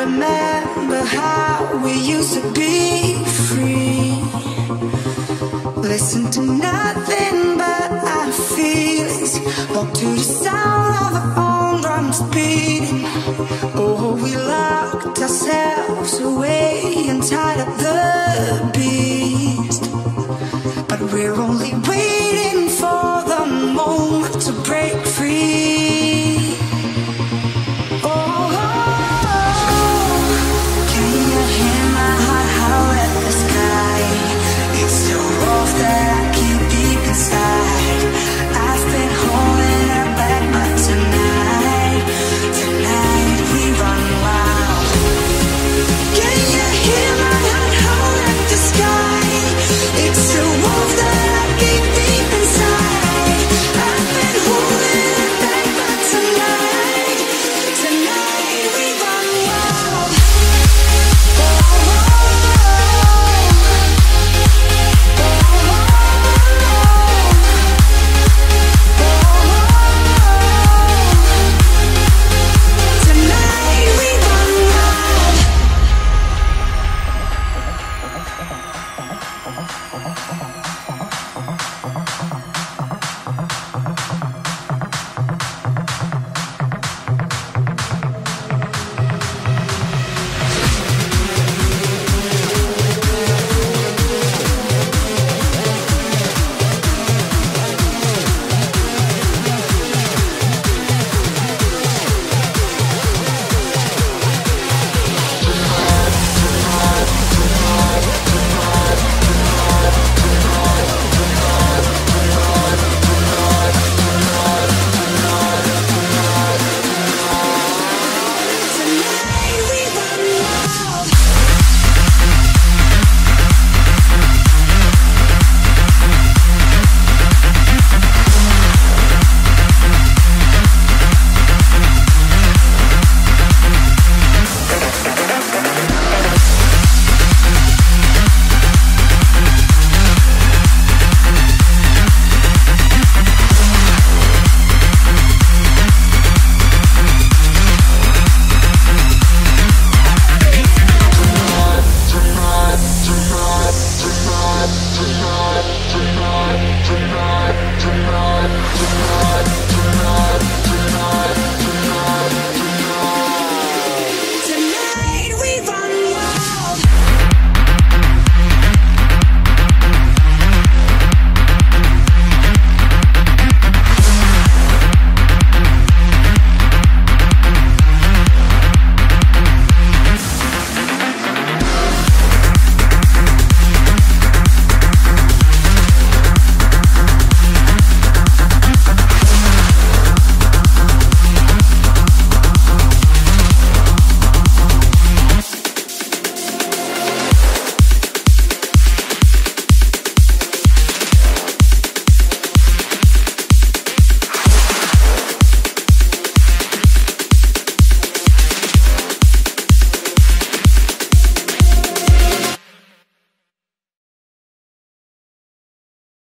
Remember how we used to be free. Listen to nothing but our feelings. Walk to the sound of the